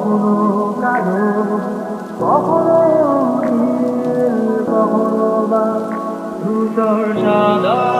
কখনো কালো কখনো নীল কখনো বা ধূসর সাদা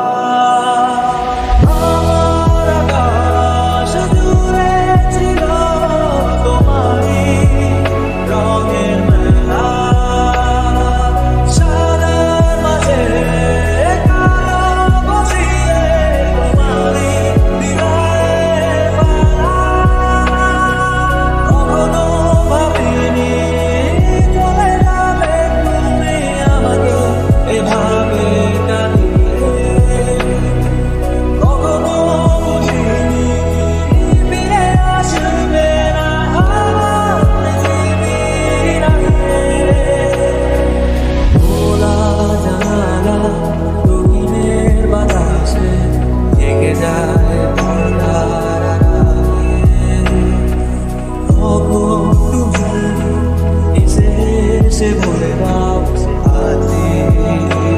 से भूल रात आती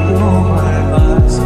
तुम्हारे पास